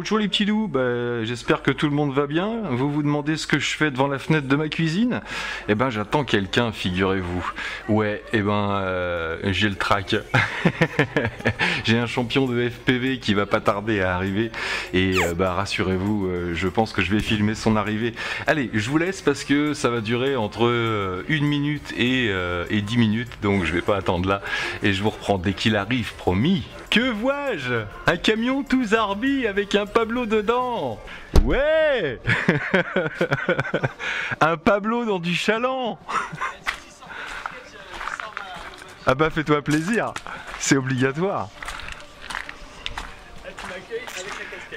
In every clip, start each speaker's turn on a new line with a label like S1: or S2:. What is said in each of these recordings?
S1: Ciao les petits loups, bah, j'espère que tout le monde va bien. Vous vous demandez ce que je fais devant la fenêtre de ma cuisine? Eh ben j'attends quelqu'un, figurez-vous. Ouais, eh ben euh, j'ai le trac. j'ai un champion de FPV qui va pas tarder à arriver. Et euh, bah rassurez-vous, euh, je pense que je vais filmer son arrivée. Allez, je vous laisse parce que ça va durer entre une minute et, et 10 minutes, donc je vais pas attendre là. Et je vous reprends dès qu'il arrive, promis. Que vois-je? Un camion tout zarbi avec un Pablo dedans Ouais Un Pablo dans du chaland Ah bah fais-toi plaisir, c'est obligatoire.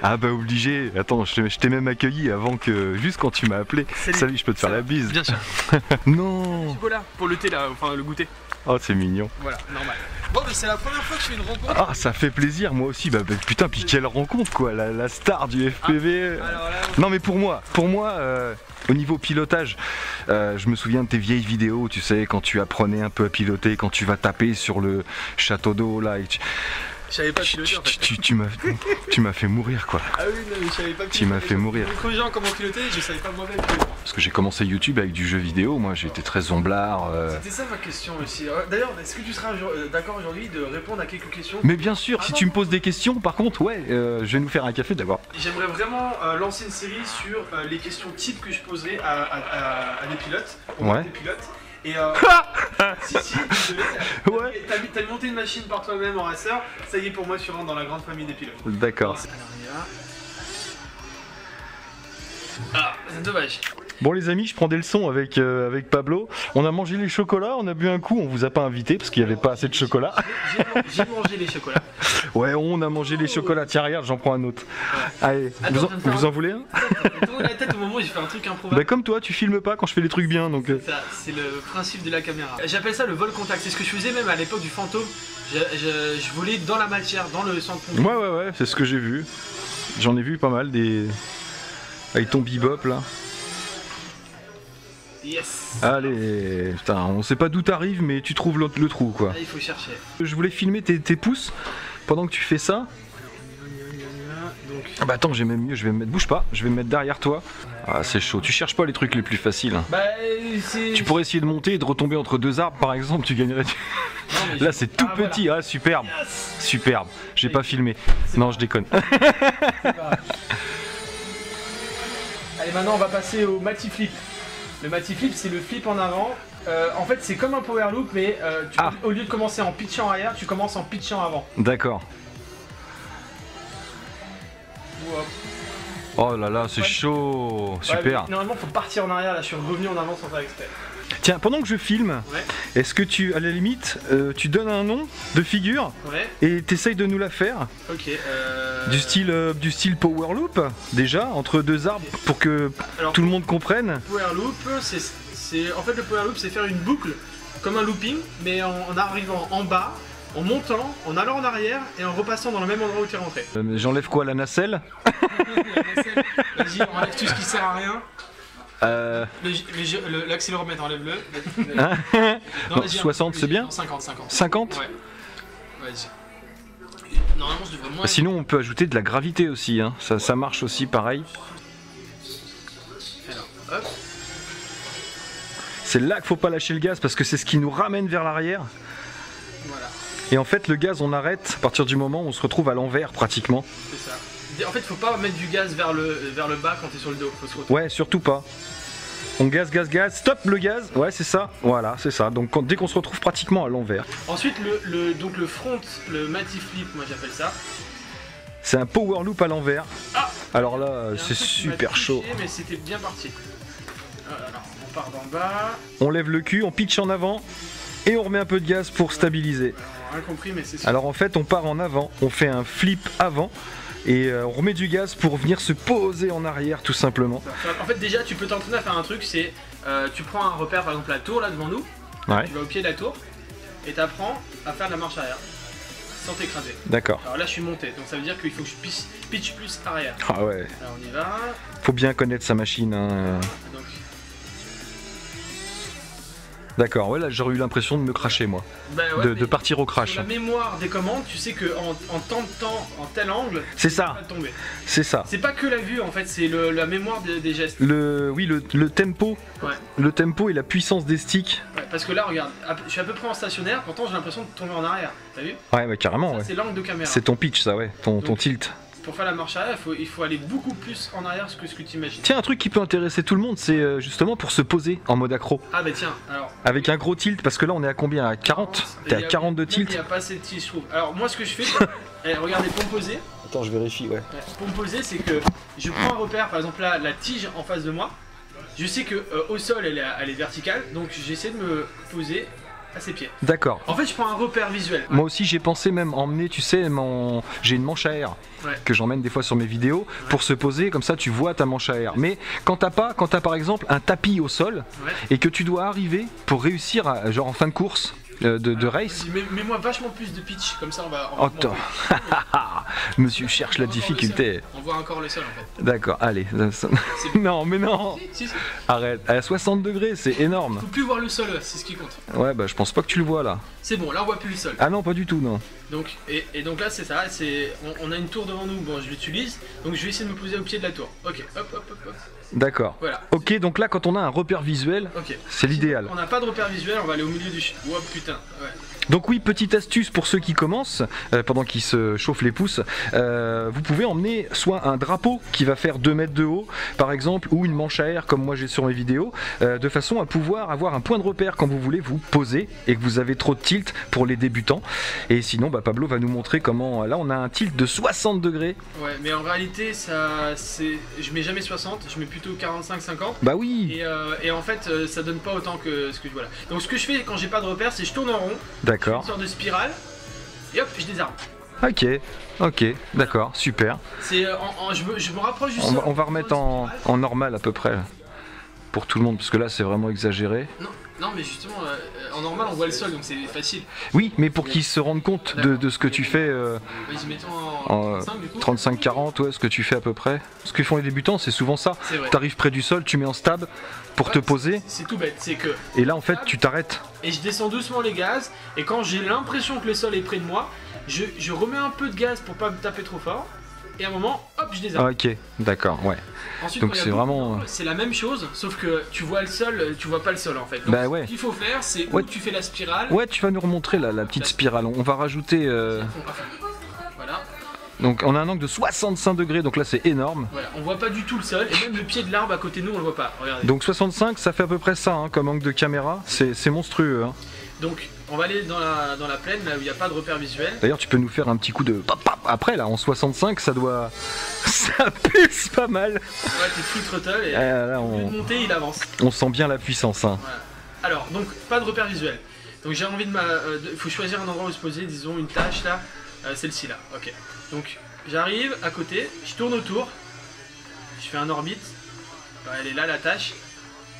S1: Ah bah obligé, attends, je t'ai- même accueilli avant que... Juste quand tu m'as appelé.
S2: Salut.
S1: Salut, je peux te faire la bise.
S2: Bien sûr.
S1: Non
S2: Chocolat pour le thé là, enfin le goûter.
S1: Oh c'est mignon.
S2: Voilà, normal. Bon, mais c'est la première fois que je fais une rencontre.
S1: Ah ça fait plaisir moi aussi, bah, bah, putain puis quelle rencontre quoi, la, la star du FPV.
S2: Alors là,
S1: Non mais pour moi, pour moi, euh, au niveau pilotage, euh, je me souviens de tes vieilles vidéos, tu sais, quand tu apprenais un peu à piloter, quand tu vas taper sur le château d'eau là, et tu,
S2: je savais pas
S1: tu,
S2: piloter en fait.
S1: tu- tu m'as, tu m'as fait mourir quoi.
S2: Ah oui, non, mais je savais pas piloter.
S1: Tu m'as fait mourir.
S2: J'ai trouvé les gens comment piloter, je savais pas moi-même.
S1: Parce que j'ai commencé YouTube avec du jeu vidéo, moi j'étais très zomblard. euh.
S2: C'était ça ma question aussi. Euh, D'ailleurs, est-ce que tu seras euh, d'accord aujourd'hui de répondre à quelques questions
S1: Mais bien sûr, si
S2: Ah
S1: tu me poses des questions, par contre, ouais, euh, je vais nous faire un café d'abord.
S2: J'aimerais vraiment euh, lancer une série sur les questions types que je poserai à, à- à- à des pilotes.
S1: Ouais.
S2: des pilotes. Et euh, si, si.
S1: Ouais.
S2: T'as t'as monté une machine par toi-même en racer, ça y est pour moi, tu rentres dans la grande famille des pilotes.
S1: D'accord.
S2: Ah, c'est dommage.
S1: Bon les amis, je prends des leçons avec, euh, avec Pablo. On a mangé les chocolats, on a bu un coup, on vous a pas invité parce qu'il n'y avait pas assez de chocolat.
S2: J'ai man- J'ai mangé les chocolats.
S1: Ouais, on a mangé les chocolats. Tiens, regarde, j'en prends un autre. Allez,
S2: Attends,
S1: vous en, vous
S2: un-
S1: voulez un?
S2: la tête au moment où j'ai fait un truc
S1: Bah
S2: improbable.
S1: comme toi, tu filmes pas quand je fais les trucs bien, donc... euh,
S2: Ça, C'est le principe de la caméra. J'appelle ça le vol contact. C'est ce que je faisais même à l'époque du fantôme. Je, je- je volais dans la matière, dans le centre.
S1: Ouais, ouais, ouais, c'est ce que j'ai vu. J'en ai vu pas mal des... Avec ton bebop là.
S2: Yes.
S1: Allez, putain, on sait pas d'où t'arrives, mais tu trouves le, le trou quoi.
S2: Ah, il faut chercher.
S1: Je voulais filmer tes, tes pouces pendant que tu fais ça.
S2: Donc,
S1: Ah bah attends, j'ai même mieux, je vais me mettre... Bouge pas, je vais me mettre derrière toi. Ah, c'est chaud. Tu cherches pas les trucs les plus faciles. hein.
S2: bah, c'est.
S1: Tu pourrais essayer de monter et de retomber entre deux arbres par exemple, tu gagnerais du...
S2: Non, mais
S1: Là c'est tout
S2: Ah, voilà.
S1: petit, ah superbe,
S2: Yes.
S1: superbe. J'ai pas filmé. Non je déconne.
S2: Allez, maintenant on va passer au Mati Flip. Le Mati Flip, c'est le flip en avant. Euh, en fait, c'est comme un power loop, mais euh, tu-
S1: Ah.
S2: au lieu de commencer en pitchant arrière, tu commences en pitchant avant.
S1: D'accord.
S2: Euh,
S1: Oh là là, c'est
S2: Ouais.
S1: chaud,
S2: ouais,
S1: super.
S2: mais normalement, faut partir en arrière. Là, je suis revenu en avant sans faire exprès.
S1: Tiens, pendant que je filme,
S2: Ouais.
S1: est-ce que tu, à la limite, euh, tu donnes un nom de figure
S2: Ouais.
S1: et t'essayes de nous la faire
S2: Ok. euh,
S1: du style, euh, du style power loop déjà entre deux arbres pour que
S2: Alors,
S1: tout le monde comprenne.
S2: Power loop, c'est, en fait le power loop, c'est faire une boucle comme un looping, mais en, en arrivant en bas, en montant, en allant en arrière et en repassant dans le même endroit où tu es rentré.
S1: Euh, J'enlève quoi la nacelle?
S2: Vas-y, on enlève tout ce qui sert à rien.
S1: Euh,
S2: Le, le- le- l'accéléromètre, enlève-le.
S1: hein
S2: Non,
S1: Non,
S2: vas-y,
S1: 60,
S2: vas-y,
S1: c'est bien
S2: 50, 50.
S1: 50
S2: Ouais. Vas-y. Normalement, je devrais moins.
S1: Bah, Sinon, on peut ajouter de la gravité aussi. hein. Ça, ça marche aussi pareil.
S2: Alors, hop.
S1: C'est là qu'il faut pas lâcher le gaz parce que c'est ce qui nous ramène vers l'arrière.
S2: Voilà,
S1: Et en fait, le gaz, on arrête à partir du moment où on se retrouve à l'envers pratiquement.
S2: c'est ça. En fait, faut pas mettre du gaz vers le, vers le bas quand t'es sur le dos. Faut se retrouver.
S1: Ouais, surtout pas. On gaz, gaz, gaz. Stop le gaz. Ouais, c'est ça. Voilà, c'est ça. Donc quand- dès qu'on se retrouve pratiquement à l'envers,
S2: Ensuite, le, le- donc le front, le Mati Flip, moi j'appelle ça.
S1: c'est un power loop à l'envers.
S2: Ah
S1: Alors là, c'est super
S2: touché,
S1: chaud.
S2: Mais c'était bien parti. Voilà, alors, on part d'en bas.
S1: On lève le cul, on pitch en avant et on remet un peu de gaz pour stabiliser.
S2: Alors, rien compris, mais.
S1: Alors en fait, on part en avant, on fait un flip avant et euh, on remet du gaz pour venir se poser en arrière tout simplement.
S2: En fait, déjà, tu peux t'entraîner à faire un truc c'est euh, tu prends un repère, par exemple la tour là devant nous,
S1: Ouais,
S2: tu vas au pied de la tour et t'apprends à faire de la marche arrière sans t'écraser.
S1: d'accord.
S2: Alors là, je suis monté, donc ça veut dire qu'il faut que je pitch, pitch plus arrière.
S1: Ah ouais,
S2: Alors on y va.
S1: faut bien connaître sa machine. hein. D'accord, ouais, là j'aurais eu l'impression de me cracher moi,
S2: Bah ouais,
S1: de, partir au crash.
S2: sur la mémoire des commandes, tu sais que en, en tant de temps, en tel angle,
S1: C'est
S2: ça
S1: c'est ça.
S2: C'est pas que la vue en fait, c'est la mémoire des, des gestes.
S1: Le, oui, le, le tempo,
S2: Ouais.
S1: le tempo et la puissance des sticks.
S2: Ouais, parce que là, regarde, je suis à peu près en stationnaire, pourtant j'ai l'impression de tomber en arrière. T'as vu?
S1: Ouais, ouais, carrément, ouais.
S2: C'est l'angle de caméra.
S1: C'est ton pitch, ça, ouais, ton, tilt.
S2: Pour faire la marche arrière, il faut, il faut aller beaucoup plus en arrière que ce que tu imagines.
S1: Tiens, un truc qui peut intéresser tout le monde, c'est euh, justement pour se poser en mode accro.
S2: Ah bah tiens, alors.
S1: Avec un gros tilt, parce que là on est à combien? À 40
S2: il
S1: T'es à
S2: a-
S1: 40 de tilt?
S2: Il n'y a pas assez de tilt, je trouve. Alors moi, ce que je fais, eh, regardez, pour me poser,
S1: Attends, je vérifie, ouais.
S2: Ouais, Pour me poser, c'est que je prends un repère, par exemple là, la tige en face de moi. Je sais que euh, au sol, elle est, elle est verticale, donc j'essaie de me poser à ses pieds.
S1: D'accord.
S2: En fait, je prends un repère visuel.
S1: Moi aussi j'ai pensé même emmener, tu sais, mon... j'ai une manche à air
S2: Ouais.
S1: que j'emmène des fois sur mes vidéos pour se poser, comme ça tu vois ta manche à air. Mais quand t'as pas, quand t'as par exemple un tapis au sol
S2: Ouais.
S1: et que tu dois arriver pour réussir, à, genre en fin de course de, de
S2: Alors,
S1: race,
S2: Mets-moi vachement plus de pitch, comme ça on va. On va
S1: monsieur cherche la difficulté.
S2: On voit encore le sol en fait.
S1: D'accord, allez. Non, mais non,
S2: Si, si, si.
S1: arrête. À 60 degrés, c'est énorme.
S2: Faut plus voir le sol, c'est ce qui compte.
S1: Ouais, bah je pense pas que tu le vois là.
S2: C'est bon, là on voit plus le sol.
S1: Ah non, pas du tout, non.
S2: Donc, et, et donc là c'est ça, c'est, on, on a une tour devant nous, bon je l'utilise, donc je vais essayer de me poser au pied de la tour. Ok, hop hop hop hop.
S1: D'accord.
S2: Voilà.
S1: Ok, donc là, quand on a un repère visuel, c'est l'idéal.
S2: On n'a pas de repère visuel, on va aller au milieu du. Oh putain, 言ってた
S1: Donc oui, petite astuce pour ceux qui commencent, euh, pendant qu'ils se chauffent les pouces, euh, vous pouvez emmener soit un drapeau qui va faire 2 mètres de haut, par exemple, ou une manche à air comme moi j'ai sur mes vidéos, euh, de façon à pouvoir avoir un point de repère quand vous voulez vous poser et que vous avez trop de tilt pour les débutants. Et sinon, bah, Pablo va nous montrer comment... Là, on a un tilt de 60 degrés.
S2: Ouais, mais en réalité, ça, c'est, je mets jamais 60, je mets plutôt 45-50.
S1: Bah oui,
S2: Et, et en fait, ça donne pas autant que ce que voilà. Donc ce que je fais quand j'ai pas de repère, c'est je tourne en rond, une
S1: d'accord.
S2: sorte de spirale, et hop, je désarme.
S1: Ok, ok, d'accord, super.
S2: C'est, euh, je, me, je me rapproche du
S1: On
S2: sol.
S1: va, on va remettre en, en normal à peu près pour tout le monde, parce que là c'est vraiment exagéré.
S2: Non, non, mais justement, euh, euh, en normal, on voit le sol, donc c'est facile.
S1: Oui, mais pour qu'ils se rendent compte de, de ce que tu fais, euh,
S2: en,
S1: En, euh,
S2: 35 du coup.
S1: 35-40, ouais, ce que tu fais à peu près. Ce que font les débutants, c'est souvent ça.
S2: C'est vrai.
S1: T'arrives près du sol, tu mets en stab pour te poser,
S2: c'est tout bête, c'est que.
S1: et là en fait tu t'arrêtes.
S2: Et je descends doucement les gaz, et quand j'ai l'impression que le sol est près de moi, je, je remets un peu de gaz pour pas me taper trop fort, et à un moment, hop, je désarme.
S1: Ok, d'accord, ouais.
S2: Ensuite,
S1: Donc c'est vraiment-
S2: C'est la même chose, sauf que tu vois le sol, tu vois pas le sol en fait. Donc,
S1: Bah ouais.
S2: Ce qu'il faut faire, c'est
S1: Ouais.
S2: où tu fais la spirale.
S1: Ouais, tu vas nous remontrer là, la petite spirale. On va rajouter. euh, Donc on a un angle de 65 degrés, donc là c'est énorme.
S2: voilà, on voit pas du tout le sol, et même le pied de l'arbre à côté de nous, on le voit pas. Regardez.
S1: Donc 65, ça fait à peu près ça hein, comme angle de caméra. C'est monstrueux. hein.
S2: Donc, on va aller dans la, dans la plaine, là où il n'y a pas de repère visuel.
S1: D'ailleurs, tu peux nous faire un petit coup de. Après là, en 65, ça doit. Ça pulse pas mal.
S2: Ouais, t'es full throttle, et
S1: Ah, là, on,
S2: de monter, il avance.
S1: on sent bien la puissance. hein.
S2: Voilà. Alors, donc, pas de repère visuel. Donc, j'ai envie de ma. euh, de- faut choisir un endroit où se poser, disons une tâche là, euh, celle-ci là, ok. Donc, j'arrive à côté, je tourne autour, je fais un orbite, elle est là la tâche,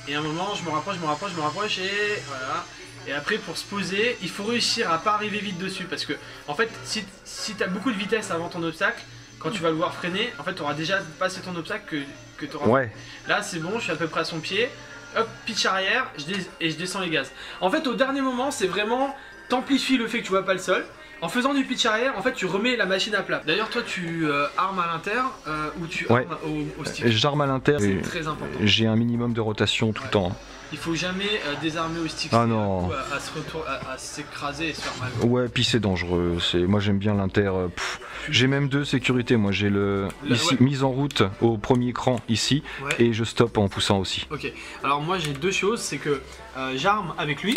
S2: et à un moment, je me rapproche, je me rapproche, je me rapproche, et voilà. Et après, pour se poser, il faut réussir à pas arriver vite dessus, parce que, en fait, si, si t'as beaucoup de vitesse avant ton obstacle, quand tu vas le voir freiner, en fait, tu auras déjà passé ton obstacle que, que tu auras
S1: Ouais,
S2: Là, c'est bon, je suis à peu près à son pied. Hop, pitch arrière, je et je descends les gaz. En fait, au dernier moment, c'est vraiment t'amplifies le fait que tu vois pas le sol. En faisant du pitch arrière, en fait, tu remets la machine à plat. D'ailleurs, toi, tu euh, armes à l'inter euh, ou tu
S1: Ouais.
S2: armes au, au stick.
S1: j'arme à l'inter.
S2: C'est très important.
S1: J'ai un minimum de rotation tout le temps.
S2: Il faut jamais euh, désarmer au stick.
S1: Ah non.
S2: À, à se retour- à- à s'écraser et se faire mal.
S1: Ouais, puis c'est dangereux. C'est moi j'aime bien l'inter. euh. J'ai même deux sécurités. Moi j'ai le ici
S2: ouais.
S1: mise en route au premier cran ici
S2: Ouais.
S1: et je stoppe en poussant aussi.
S2: Ok, alors moi j'ai deux choses, c'est que euh, j'arme avec lui,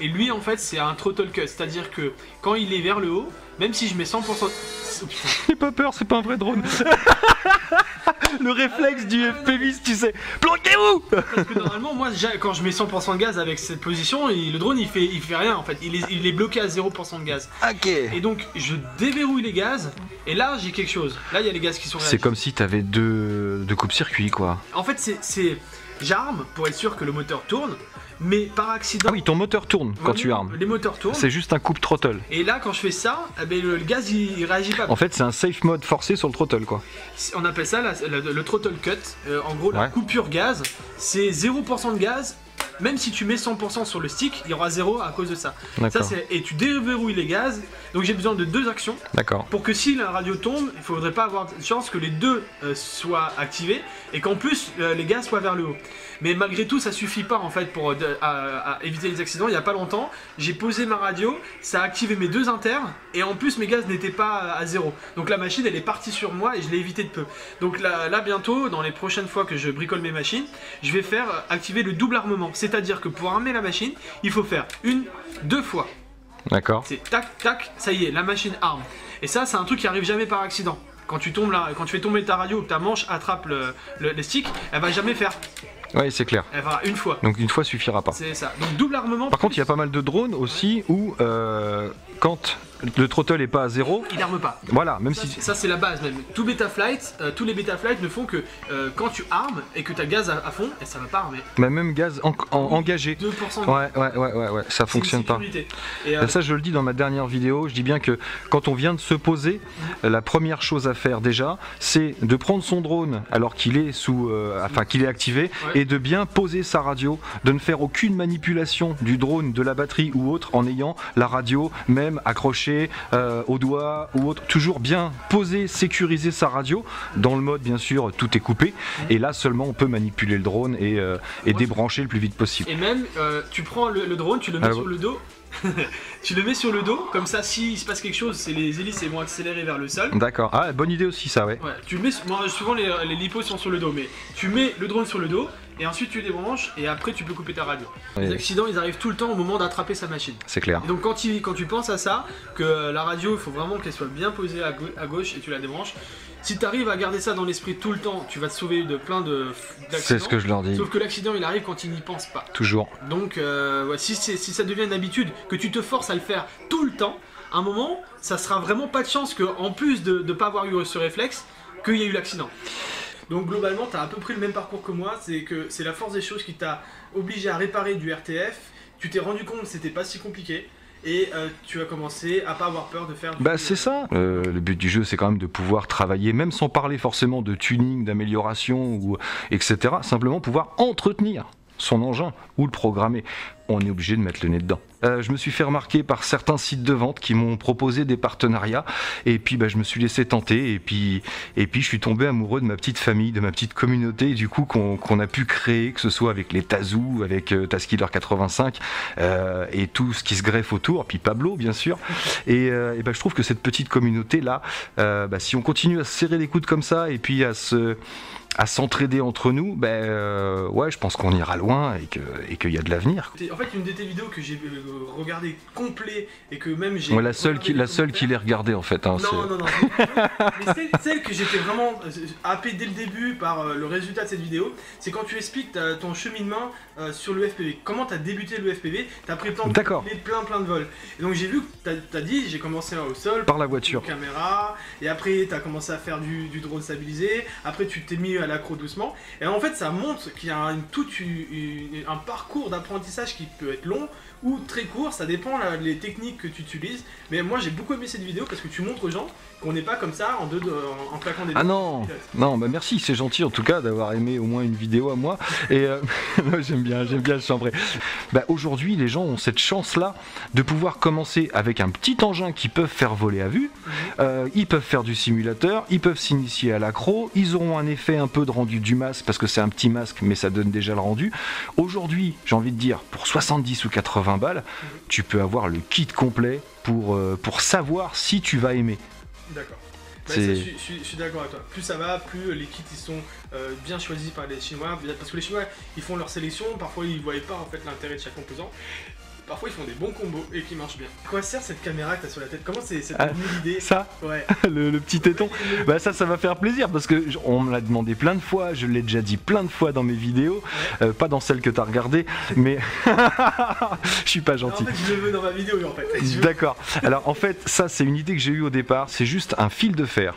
S2: et lui en fait c'est un throttle cut, c'est-à-dire que quand il est vers le haut, même si je mets 100%... Oh, putain.
S1: N'aie pas peur, c'est pas un vrai drone. le réflexe du FPV, tu sais. Planquez-vous
S2: Parce que normalement, moi, quand je mets 100% de gaz avec cette position, il- le drone il fait, il fait rien en fait. Il est, il est bloqué à 0% de gaz.
S1: Ok.
S2: Et donc, je déverrouille les gaz, et là, j'ai quelque chose. Là, il y a les gaz qui sont
S1: C'est comme si t'avais deux, deux coupes-circuits quoi.
S2: En fait, c'est- c'est. J'arme pour être sûr que le moteur tourne, mais par accident.
S1: Ah oui, ton moteur tourne quand tu armes.
S2: Les moteurs tournent.
S1: C'est juste un coupe throttle.
S2: Et là, quand je fais ça, eh ben, le, le gaz il, il réagit pas.
S1: En fait, c'est un safe mode forcé sur le throttle quoi.
S2: On appelle ça la- la- le throttle cut. Euh, en gros, la coupure gaz, c'est 0% de gaz même si tu mets 100% sur le stick, il y aura 0 à cause de ça. et tu déverrouilles les gaz. Donc j'ai besoin de deux actions
S1: D'accord.
S2: pour que si la radio tombe, il faudrait pas avoir de chance que les deux euh, soient activés et qu'en plus euh, les gaz soient vers le haut. Mais malgré tout, ça suffit pas en fait pour euh, de- à, à éviter les accidents. Il y a pas longtemps, j'ai posé ma radio, ça a activé mes deux inters et en plus mes gaz n'étaient pas à zéro. Donc la machine elle est partie sur moi et je l'ai évité de peu. Donc là, là bientôt, dans les prochaines fois que je bricole mes machines, je vais faire activer le double armement. C'est-à-dire que pour armer la machine, il faut faire une, deux fois.
S1: D'accord.
S2: C'est tac, tac, ça y est, la machine arme. Et ça, c'est un truc qui arrive jamais par accident. Quand tu tombes là, quand tu fais tomber ta radio ou que ta manche attrape le, le, le stick, elle va jamais faire.
S1: Oui, c'est clair.
S2: Elle va une fois.
S1: Donc une fois suffira pas.
S2: C'est ça. Donc double armement.
S1: Par contre, il y a pas mal de drones aussi où euh, quand le throttle est pas à zéro,
S2: Il arme pas.
S1: voilà, même
S2: Ça,
S1: si
S2: Ça, c'est la base même. Tout beta flight, euh, tous les beta flight ne font que euh, quand tu armes et que tu as gaz à, à fond, et ça va pas armer.
S1: bah, même gaz en- en- engagé.
S2: 2% de
S1: Ouais, ouais, ouais, ouais, ouais, ça fonctionne pas.
S2: Et, euh,
S1: Bah, ça, je le dis dans ma dernière vidéo, je dis bien que quand on vient de se poser, la première chose à faire déjà, c'est de prendre son drone alors qu'il est sous, enfin qu'il est activé,
S2: Ouais.
S1: et de bien poser sa radio, de ne faire aucune manipulation du drone, de la batterie ou autre, en ayant la radio même accrochée euh, au doigt ou autre, toujours bien poser, sécuriser sa radio. Dans le mode, bien sûr, tout est coupé, et là seulement on peut manipuler le drone et, euh, et
S2: Moi,
S1: débrancher le plus vite possible.
S2: Et même, euh, tu prends le, le drone, tu le mets
S1: Ah,
S2: sur le dos. tu le mets sur le dos, comme ça, s'il se passe quelque chose, c'est les hélices elles vont accélérer vers le sol.
S1: D'accord. Ah, bonne idée aussi ça, ouais.
S2: Ouais, tu le mets, souvent les, les lipos sont sur le dos, mais tu mets le drone sur le dos et ensuite tu débranches et après tu peux couper ta radio. Les accidents ils arrivent tout le temps au moment d'attraper sa machine.
S1: C'est clair.
S2: Et donc quand tu, quand tu penses à ça, que la radio il faut vraiment qu'elle soit bien posée à, gau- à gauche et tu la débranches, si tu arrives à garder ça dans l'esprit tout le temps, tu vas te sauver de plein de.
S1: C'est ce que je leur dis.
S2: Sauf que l'accident il arrive quand il n'y pense pas.
S1: Toujours.
S2: Donc, euh, si, si ça devient une habitude, que tu te forces à le faire tout le temps, à un moment, ça sera vraiment pas de chance que, en plus de ne pas avoir eu ce réflexe, qu'il y ait eu l'accident. Donc globalement, tu as à peu près le même parcours que moi, c'est que c'est la force des choses qui t'a obligé à réparer du RTF, tu t'es rendu compte que c'était pas si compliqué, et euh, tu as commencé à pas avoir peur de faire du...
S1: Bah c'est ça. Euh, le but du jeu c'est quand même de pouvoir travailler, même sans parler forcément de tuning, d'amélioration ou etc. Simplement pouvoir entretenir son engin ou le programmer. On est obligé de mettre le nez dedans. Euh, je me suis fait remarquer par certains sites de vente qui m'ont proposé des partenariats et puis bah, je me suis laissé tenter et puis et puis je suis tombé amoureux de ma petite famille, de ma petite communauté du coup qu'on a pu créer, que ce soit avec les Tazoo, avec euh, Taskiller 85 euh, et tout ce qui se greffe autour, puis Pablo bien sûr. Et, euh, et ben, je trouve que cette petite communauté là, bah, si on continue à se serrer les coudes comme ça et puis à se à s'entraider entre nous, ouais, je pense qu'on ira loin et et qu'il y a de l'avenir.
S2: Fait, une de tes vidéos que j'ai euh, regardé complet et que même j'ai...
S1: Ouais, la seule qui la seule qui l'ait regardé en fait. hein,
S2: Non, non, non. Mais celle, celle que j'étais vraiment euh, happé dès le début par euh, le résultat de cette vidéo, c'est quand tu expliques ton cheminement euh, sur le FPV. Comment tu as débuté le FPV Tu as pris le temps de plein plein de vols. Et donc j'ai vu que tu as, dit, j'ai commencé au sol,
S1: Par la voiture.
S2: caméra, et après tu as commencé à faire du, du drone stabilisé, après tu t'es mis à l'accro doucement. Et en fait, ça montre qu'il y a une, toute une- une- un parcours d'apprentissage qui peut être long ou très court, ça dépend là, les techniques que tu utilises. Mais moi j'ai beaucoup aimé cette vidéo parce que tu montres aux gens qu'on n'est pas comme ça en, deux, en, en claquant des
S1: Ah non, non, bah merci, c'est gentil en tout cas d'avoir aimé au moins une vidéo à moi. Et euh, j'aime bien, j'aime bien le chambrer. Bah, aujourd'hui, les gens ont cette chance-là de pouvoir commencer avec un petit engin qu'ils peuvent faire voler à vue.
S2: Mhm.
S1: Euh, ils peuvent faire du simulateur, ils peuvent s'initier à l'accro, ils auront un effet un peu de rendu du masque parce que c'est un petit masque, mais ça donne déjà le rendu. Aujourd'hui, j'ai envie de dire, pour 70 ou 80 balles, tu peux avoir le kit complet pour, euh, pour savoir si tu vas aimer.
S2: D'accord. Bah, ça, je, suis- je suis- je suis d'accord avec toi. Plus ça va, plus les kits ils sont euh, bien choisis par les Chinois. Parce que les Chinois ils font leur sélection, parfois ils voient pas en fait l'intérêt de chaque composant. Parfois ils font des bons combos et qui marchent bien. À quoi sert cette caméra que t'as sur la tête? Comment c'est c'est
S1: Ah.
S2: l'idée?
S1: Ça,
S2: Ouais.
S1: le, le petit téton. Bah ça, ça va faire plaisir parce que on me l'a demandé plein de fois, je l'ai déjà dit plein de fois dans mes vidéos, euh, pas dans celle que t'as regardée, mais je suis pas
S2: Non, en
S1: gentil.
S2: fait, je le veux dans ma vidéo en fait.
S1: D'accord. Alors en fait, ça c'est une idée que j'ai eue au départ. C'est juste un fil de fer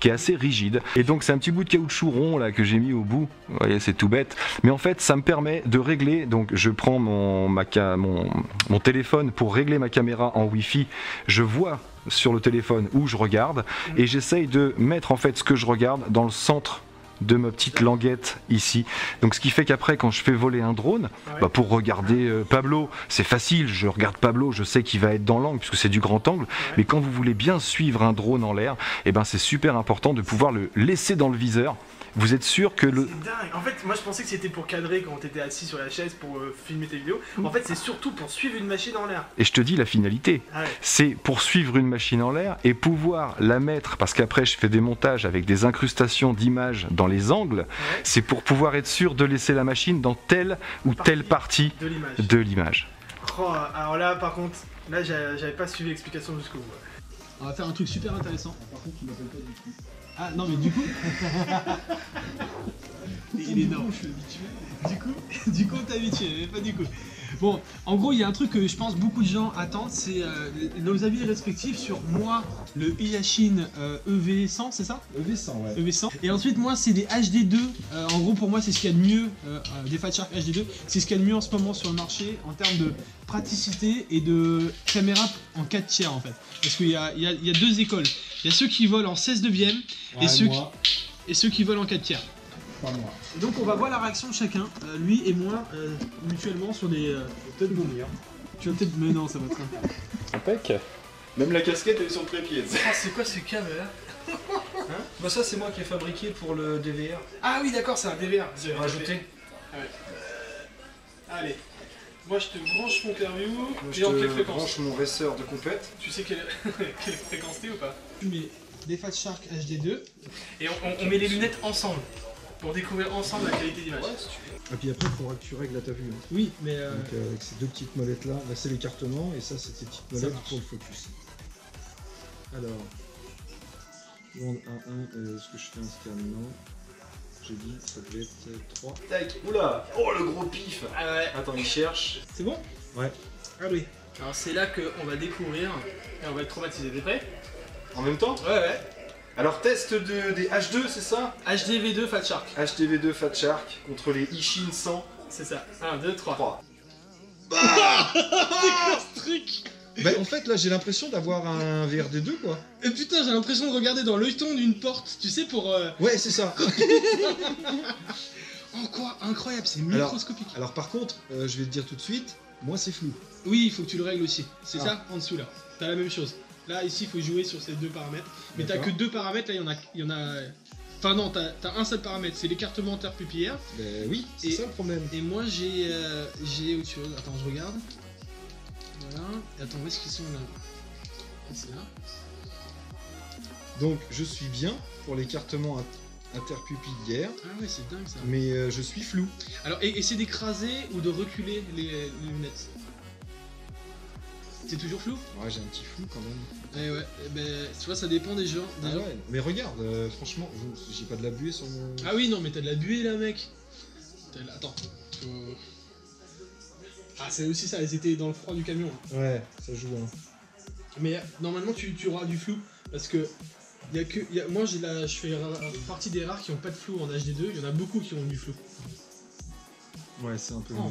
S1: qui est assez rigide. Et donc c'est un petit bout de caoutchouc rond là que j'ai mis au bout. Vous voyez, c'est tout bête. Mais en fait, ça me permet de régler. Donc je prends mon, ma mon téléphone pour régler ma caméra en Wi-Fi. Je vois sur le téléphone où je regarde et j'essaye de mettre en fait ce que je regarde dans le centre
S3: de ma petite languette ici. Donc ce qui fait qu'après quand je fais voler un drone, bah, pour regarder euh, Pablo, c'est facile, je regarde Pablo, je sais qu'il va être dans l'angle puisque c'est du grand angle, mais quand vous voulez bien suivre un drone en l'air, eh ben c'est super important de pouvoir le laisser dans le viseur. Vous êtes sûr que le
S4: C'est dingue. En fait, moi je pensais que c'était pour cadrer quand t'étais assis sur la chaise pour euh, filmer tes vidéos. En fait, c'est surtout pour suivre une machine en l'air.
S3: et je te dis la finalité,
S4: Ah ouais.
S3: c'est pour suivre une machine en l'air et pouvoir la mettre, parce qu'après je fais des montages avec des incrustations d'images dans les angles, c'est pour pouvoir être sûr de laisser la machine dans telle ou telle partie
S4: De l'image. Oh, alors là, par contre, là j'a- j'avais pas suivi l'explication jusqu'au bout.
S2: On va faire un truc super intéressant. Par contre, tu m'appelles pas du coup. Ah non, mais du coup. Il est énorme. Je suis habitué. Du coup, du coup, t'es habitué, mais pas du coup. Bon, en gros, il y a un truc que je pense beaucoup de gens attendent, c'est euh, nos avis respectifs sur moi, le Yashin euh, EV100, c'est ça
S1: EV100, ouais.
S2: EV100. Et ensuite, moi, c'est des HD2. Euh, en gros, pour moi, c'est ce qu'il y a de mieux, euh, des Fat Shark HD2. C'est ce qu'il y a de mieux en ce moment sur le marché en termes de praticité et de caméra en 4 tiers, en fait. Parce qu'il y y y a deux écoles. Il y a ceux qui volent en 16 neuvième
S1: Ouais,
S2: ceux
S1: moi,
S2: et ceux qui volent en 4 tiers.
S1: Pas moi.
S2: Et donc, on va voir la réaction de chacun, euh, lui et moi, euh, mutuellement sur des. euh,
S1: Peut-être
S2: tu vas peut-être. Mais non, ça va bien.
S3: Impec. Même la casquette est sur le trépied.
S4: Ah, c'est quoi ce câble là
S1: Bah ça c'est moi qui ai fabriqué pour le DVR.
S4: Ah oui, d'accord, c'est un DVR.
S1: J'ai rajouté.
S4: Allez. Moi je te branche mon
S1: Moi, je
S4: et en quelle
S1: te
S4: fréquence
S1: branche mon racer de compète.
S4: Tu sais quelle, quelle fréquence t'es ou pas
S2: Tu mets des Fat Shark HD2.
S4: Et on, on- on met les lunettes ensemble pour découvrir ensemble la qualité d'image.
S1: Et puis après il faudra que tu règles ta vue. hein.
S2: Oui, mais. euh,
S1: Donc euh, avec ces deux petites molettes là, là c'est l'écartement et ça c'est tes petites molettes pour le focus. Alors, seconde 1-1, euh, est-ce que je fais un scan Non. J'ai dit ça devait être 3. Tac, oula Oh le gros pif
S4: Ah ouais.
S1: Attends, il cherche.
S2: C'est bon?
S1: Ouais.
S2: Allez.
S4: Alors c'est là qu'on va découvrir et on va être traumatisé. T'es prêt?
S1: En même temps?
S4: Ouais ouais.
S1: Alors test de, des H2 c'est ça
S4: HDV2 Fat Shark.
S1: HTV2 Fat Shark contre les Ishin 100
S4: C'est ça. 1, 2, 3.
S1: 3.
S2: Truc
S1: Bah en fait là j'ai l'impression d'avoir un VRD2 quoi.
S2: Et putain, j'ai l'impression de regarder dans l'œilleton d'une porte, tu sais, pour. euh,
S1: Ouais c'est ça.
S2: Oh quoi Incroyable, c'est
S1: Alors-
S2: microscopique.
S1: Alors par contre, euh, je vais te dire tout de suite, moi c'est flou.
S2: Oui, il faut que tu le règles aussi. C'est
S1: Ah.
S2: ça, en dessous là. T'as la même chose. Là, ici, il faut jouer sur ces deux paramètres. Mais t'as que deux paramètres, là, il y en a. il Y en a... Enfin, non, t'as un seul paramètre, c'est l'écartement interpupillaire.
S1: Ben oui, c'est ça le problème.
S2: Et moi, j'ai. euh, j'ai autre chose. Attends, je regarde. Voilà. Et attends, où est-ce qu'ils sont là? C'est là.
S1: Donc je suis bien pour l'écartement int- interpupillaire,
S2: Ah ouais, c'est dingue ça.
S1: mais euh, je suis flou.
S2: Alors, et, essaie d'écraser ou de reculer les, les lunettes? C'est toujours flou
S1: Ouais j'ai un petit flou quand même.
S2: Eh ouais, eh ben, tu vois, ça dépend des gens. des
S1: Ah
S2: gens.
S1: ouais, mais regarde, euh, franchement, j'ai pas de la buée sur mon...
S2: Ah oui, non, mais t'as de la buée là, mec. T'as de la- Attends. faut- Ah, c'est aussi ça, elles étaient dans le froid du camion. hein.
S1: Ouais, ça joue hein.
S2: Mais normalement, tu, tu auras du flou. Parce que. Y a que, y a- moi, la, je fais partie des rares qui ont pas de flou en HD2. Il y en a beaucoup qui ont du flou.
S1: Ouais, c'est un peu...
S2: Oh.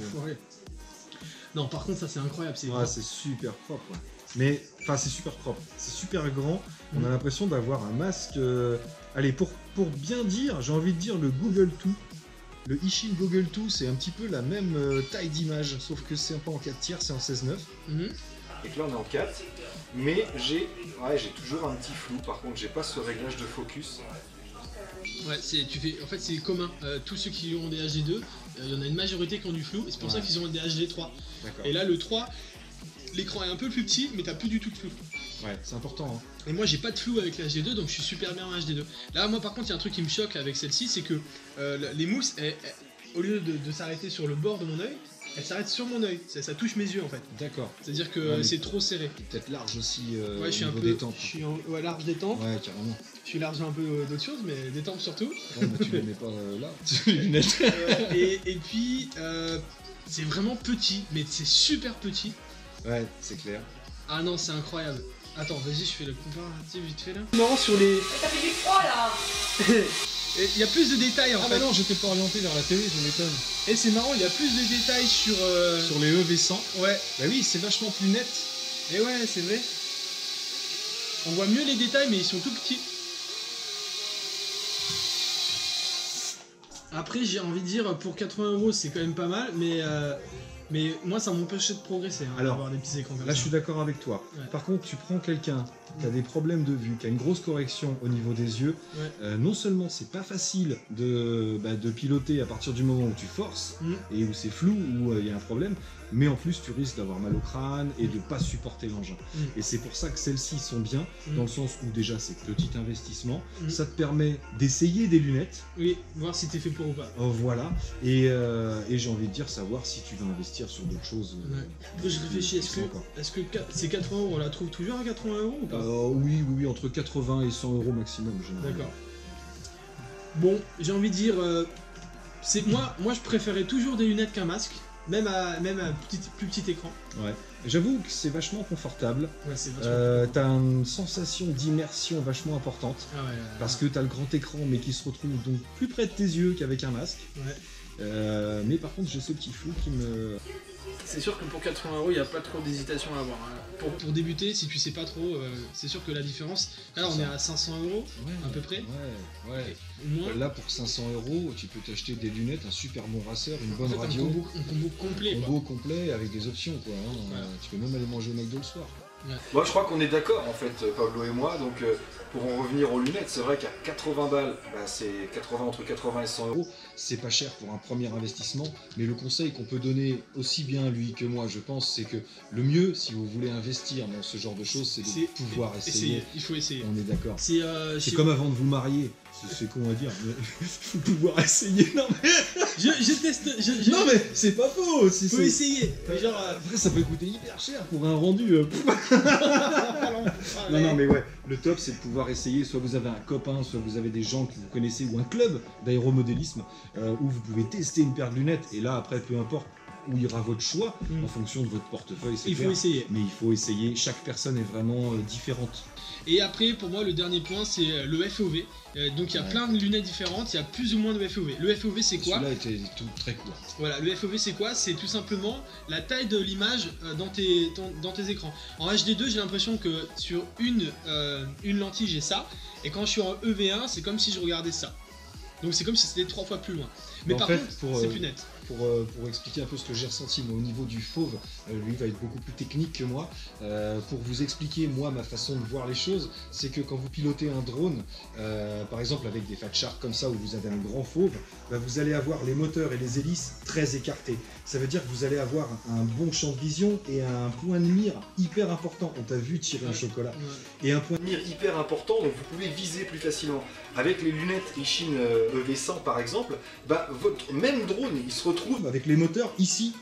S2: Non, par contre, ça c'est incroyable. C'est
S1: Ouais, c'est super propre. ouais. Mais, enfin, c'est super propre. C'est super grand. On a
S2: Mhm.
S1: l'impression d'avoir un masque. euh, Allez, pour, pour bien dire, j'ai envie de dire le Google 2. Le Ishin Google 2, c'est un petit peu la même euh, taille d'image, sauf que c'est pas en 4 tiers, c'est en 16-9.
S2: Mhm.
S1: Et que là, on est en 4. Mais j'ai ouais, j'ai toujours un petit flou. Par contre, j'ai pas ce réglage de focus.
S2: Ouais, c'est, tu fais, en fait, c'est commun. Euh, tous ceux qui ont des HD2, euh, il y en a une majorité qui ont du flou. Et c'est pour ça qu'ils ont des HD3.
S1: D'accord.
S2: Et là, le 3, l'écran est un peu plus petit, mais t'as plus du tout de flou.
S1: Ouais, c'est important. hein.
S2: Et moi j'ai pas de flou avec la HD2 donc je suis super bien en HD2. Là moi par contre il y a un truc qui me choque avec celle-ci c'est que euh, les mousses elles- elles- au lieu de, de s'arrêter sur le bord de mon œil, elles s'arrêtent sur mon œil. Ça, ça touche mes yeux en fait.
S1: D'accord.
S2: C'est-à dire que
S1: Ouais,
S2: c'est trop serré.
S1: Peut-être large aussi euh,
S2: ouais je suis un peu
S1: des tempes.
S2: je suis en- ouais, large des tempes.
S1: Ouais, carrément.
S2: Je suis large un peu euh, d'autres choses mais des tempes surtout.
S1: Ouais, mais tu les mets pas euh, là, les lunettes.
S2: Euh, et, et puis euh, c'est vraiment petit mais c'est super petit.
S1: Ouais, c'est clair.
S2: Ah non c'est incroyable. Attends vas-y je fais le comparatif vite fait là. Non sur les.
S5: Ça fait du froid là
S2: Il y a plus de détails en
S1: Ah
S2: fait.
S1: bah non, j'étais pas orienté vers la télé, je m'étonne.
S2: Et c'est marrant il y a plus de détails sur. euh,
S1: Sur les EV100,
S2: Ouais.
S1: bah oui, c'est vachement plus net.
S2: Et ouais, c'est vrai. On voit mieux les détails, mais ils sont tout petits. Après, j'ai envie de dire, pour 80 euros, c'est quand même pas mal, mais, euh, mais moi, ça m'empêchait de progresser, hein,
S1: Alors,
S2: d'avoir des petits écrans comme
S1: Là,
S2: ça.
S1: je suis d'accord avec toi.
S2: Ouais.
S1: Par contre, tu prends quelqu'un qui a des problèmes de vue, qui a une grosse correction au niveau des yeux.
S2: Ouais.
S1: euh, non seulement c'est pas facile de, bah, de piloter à partir du moment où tu forces
S2: Mm.
S1: et où c'est flou, où euh, il y a un problème, mais en plus tu risques d'avoir mal au crâne et de pas supporter l'engin.
S2: Mm.
S1: Et c'est pour ça que celles-ci sont bien,
S2: Mm.
S1: dans le sens où déjà c'est petit investissement,
S2: Mm.
S1: ça te permet d'essayer des lunettes.
S2: Oui, voir si t'es fait pour ou pas.
S1: euh, voilà, et, euh, et j'ai envie de dire savoir si tu veux investir sur d'autres choses. euh,
S2: Ouais. Je réfléchis, est-ce que, est-ce ces 80 euros, on la trouve toujours à 80 euros ou pas?
S1: Euh, oui, oui, oui, entre 80 et 100 euros maximum, généralement.
S2: D'accord. Bon, j'ai envie de dire, c'est moi, moi je préférais toujours des lunettes qu'un masque, même à même à petit, plus petit écran.
S1: Ouais. J'avoue que c'est vachement confortable.
S2: Ouais, c'est vachement.
S1: Euh, t'as une sensation d'immersion vachement importante.
S2: Ah ouais, ouais,
S1: Parce que t'as le grand écran, mais qui se retrouve donc plus près de tes yeux qu'avec un masque.
S2: ouais.
S1: Euh, mais par contre, j'ai ce petit flou qui me.
S6: C'est sûr que pour 80 euros, il n'y a pas trop d'hésitation à avoir. hein.
S2: Pour, pour débuter, si tu sais pas trop, euh, c'est sûr que la différence. Là, on est à 500 euros, à peu près.
S1: Ouais, ouais.
S2: au moins.
S1: Là, pour 500 euros, tu peux t'acheter des lunettes, un super bon rasseur, une
S2: En
S1: bonne
S2: fait, un
S1: radio.
S2: combo, un combo complet. quoi.
S1: combo complet avec des options quoi. hein.
S2: Voilà.
S1: Tu peux même aller manger au McDo le soir.
S7: Moi, je crois qu'on est d'accord, en fait, Pablo et moi. Donc, euh, pour en revenir aux lunettes, c'est vrai qu'à 80 balles, bah, c'est 80 entre 80 et 100 euros.
S1: C'est pas cher pour un premier investissement, mais le conseil qu'on peut donner aussi bien lui que moi, je pense, c'est que le mieux, si vous voulez investir dans ce genre de choses, c'est de pouvoir essayer.
S2: Essayer, il faut essayer.
S1: On est d'accord.
S2: C'est euh,
S1: comme avant de vous marier. C'est- con à dire, mais il faut pouvoir essayer. Non mais,
S2: Je, je teste. Je, je-
S1: non, mais c'est pas faux. c'est-
S2: faut essayer. Mais Genre. euh,
S1: Après, ça peut coûter hyper cher pour un rendu. euh, Non, non, mais ouais, le top c'est de pouvoir essayer. Soit vous avez un copain, soit vous avez des gens que vous connaissez ou un club d'aéromodélisme euh, où vous pouvez tester une paire de lunettes. Et là, après, peu importe où ira votre choix
S2: Mm.
S1: en fonction de votre portefeuille.
S2: Il faut essayer.
S1: Mais il faut essayer. Chaque personne est vraiment euh, différente.
S2: Et après, pour moi, le dernier point, c'est euh, le FOV. Euh, donc, il y a
S1: Ouais.
S2: plein de lunettes différentes, il y a plus ou moins de FOV. Le FOV, c'est quoi?
S1: Celui-là était tout très court.
S2: Voilà, le FOV, c'est quoi? C'est tout simplement la taille de l'image euh, dans, tes, dans, dans tes écrans. En HD2, j'ai l'impression que sur une, euh, une lentille, j'ai ça. Et quand je suis en EV1, c'est comme si je regardais ça. Donc, c'est comme si c'était trois fois plus loin. Mais
S1: En
S2: par
S1: fait,
S2: contre, c'est
S1: euh,
S2: plus net.
S1: Pour, euh, pour expliquer un peu ce que j'ai ressenti moi, au niveau du fauve, euh, lui va être beaucoup plus technique que moi. Euh, pour vous expliquer moi ma façon de voir les choses, c'est que quand vous pilotez un drone, par exemple avec des Fat Shark comme ça où vous avez un grand fauve, bah, vous allez avoir les moteurs et les hélices très écartés. Ça veut dire que vous allez avoir un bon champ de vision et un point de mire hyper important. On t'a vu tirer un chocolat. Et un point
S7: de mire hyper important, donc vous pouvez viser plus facilement. Avec les lunettes Ishin euh, EV100 par exemple, bah, votre même drone, il se retrouve
S1: avec les moteurs ici,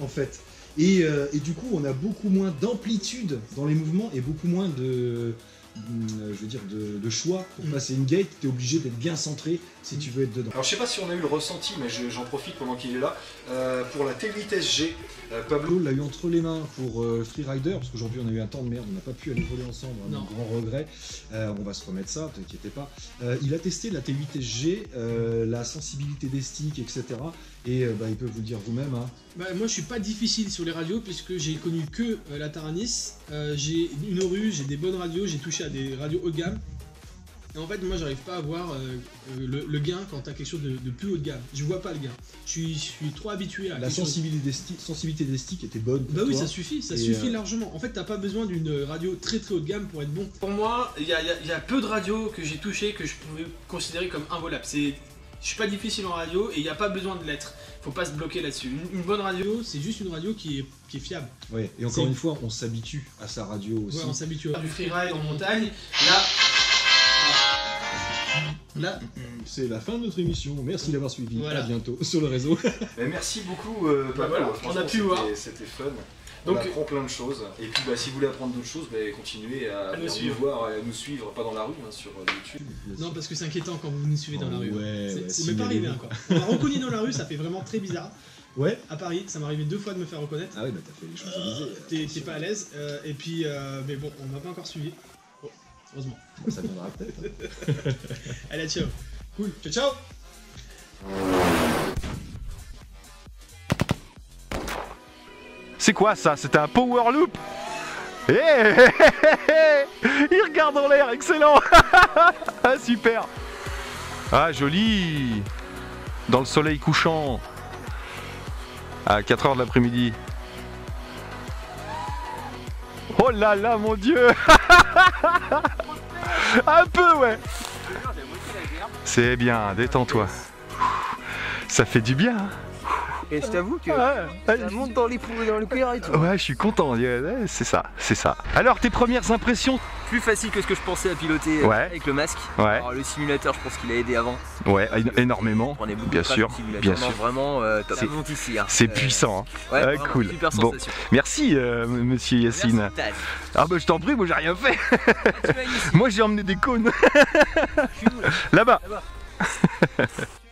S1: en fait. Et, euh, et du coup, on a beaucoup moins d'amplitude dans les mouvements et beaucoup moins de, hum, je veux dire, de, de choix pour
S2: Mm.
S1: passer une gate. Tu es obligé d'être bien centré si tu veux être dedans.
S7: Alors je sais pas si on a eu le ressenti, mais je- j'en profite pendant qu'il est là. Euh, pour la T8SG, euh, Pablo,
S1: l'a eu entre les mains pour euh, Freerider, parce qu'aujourd'hui on a eu un temps de merde, on n'a pas pu aller voler ensemble, un
S2: Non.
S1: grand regret. Euh, on va se remettre ça, t'inquiétez pas. Euh, il a testé la T8SG, euh, la sensibilité des sticks, etc. Et bah, il peut vous le dire vous-même. hein.
S2: Bah, moi, je suis pas difficile sur les radios puisque j'ai connu que la Taranis. J'ai une Oru, j'ai des bonnes radios, j'ai touché à des radios haut de gamme. Et en fait, moi, j'arrive pas à voir euh, le, le gain quand t'as quelque chose de, de plus haut de gamme. Je vois pas le gain. Je suis, je suis trop habitué à
S1: La
S2: quelque chose-
S1: sensibilité des, sticks, sensibilité des sticks était bonne. pour
S2: Bah oui, ça suffit, ça
S1: Et,
S2: suffit
S1: euh,
S2: largement. En fait, t'as pas besoin d'une radio très très haut de gamme pour être bon.
S6: Pour moi, il y a, il y a- il y a peu de radios que j'ai touchées que je pouvais considérer comme involables. C'est, je suis pas difficile en radio et il n'y a pas besoin de l'être. Faut pas se bloquer là-dessus. Une, une bonne radio,
S2: Radio, c'est juste une radio qui est, qui est fiable.
S1: Ouais, et encore
S2: C'est-
S1: une fois, on s'habitue à sa radio aussi.
S2: Ouais, on s'habitue à
S6: du freeride en montagne, là,
S2: Là,
S1: C'est la fin de notre émission. Merci d'avoir suivi.
S2: Voilà.
S1: À bientôt sur le réseau.
S7: merci beaucoup euh, Pablo.
S6: Bah voilà,
S7: Franchement,
S6: on a pu voir.
S7: C'était fun.
S6: Donc-
S7: on apprend plein de choses. Et puis bah, si vous voulez apprendre d'autres choses, bah, continuez à,
S6: À nous suivre.
S7: voir, et à nous suivre, pas dans la rue, hein, sur euh, YouTube.
S2: non, parce que c'est inquiétant quand vous nous suivez dans la rue.
S1: Ouais,
S2: C'est-
S1: ouais,
S2: c'est
S1: si,
S2: même pas arrivé encore. On m'a reconnu dans la rue, ça fait vraiment très bizarre.
S1: Ouais.
S2: À Paris, ça m'est arrivé deux fois de me faire reconnaître.
S1: Ah ouais, bah t'as fait les choses
S2: T'es t'es pas à l'aise. euh, et puis, euh, mais bon, on m'a pas encore suivi. Heureusement.
S1: Ça viendra peut-être.
S2: Allez, ciao. Cool. Ciao, ciao.
S7: C'est quoi ça? C'était un power loop? Eh, hé, hé, hé, hé Il regarde en l'air, excellent Ah super Ah joli
S1: dans le soleil couchant à 4h de l'après-midi. Oh là là, mon dieu Un peu, ouais C'est bien, détends-toi. Ça fait du bien. hein.
S8: Et je t'avoue que
S1: Ouais,
S8: ça monte dans les dans le cuir et tout.
S1: ouais, je suis content. C'est ça, c'est ça. Alors, tes premières impressions
S8: Plus facile que ce que je pensais à piloter euh,
S1: Ouais.
S8: avec le masque.
S1: Ouais,
S8: Alors, le simulateur, je pense qu'il a aidé avant.
S1: ouais, énormément.
S8: On beaucoup
S1: Bien
S8: de
S1: sûr, bien sûr.
S8: Vraiment euh.
S1: C'est-
S8: hein.
S1: C'est puissant. hein.
S8: Ouais, vraiment,
S1: cool.
S8: Super
S1: Bon. Merci, euh, monsieur Yacine.
S8: Merci.
S1: Ah bah je t'en prie, moi j'ai rien fait.
S8: Ah.
S1: Moi j'ai emmené des cônes.
S8: Là. Là-bas.